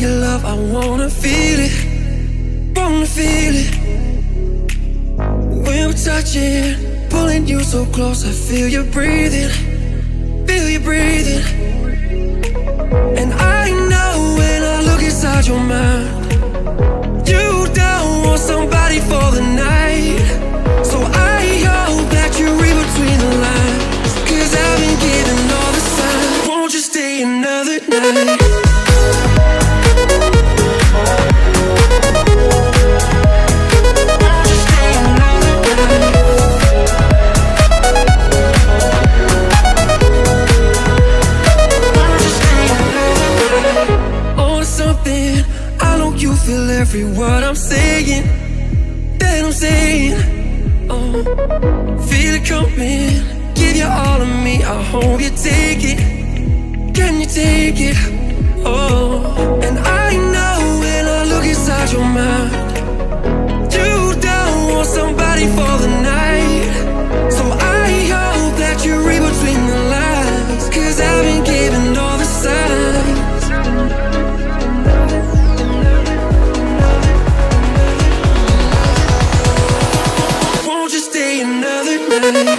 your love, I wanna feel it. Wanna feel it. When we're touching Pulling you so close, I feel you breathing. Feel you breathing. And I know when I look inside your mind You don't want somebody for the night. So I hope that you read between the lines Cause I've been giving all the signs. Won't you stay another night? Feel every word I'm saying. That I'm saying. Oh, feel it coming. Give you all of me. I hope you take it. Thank you.